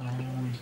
Um,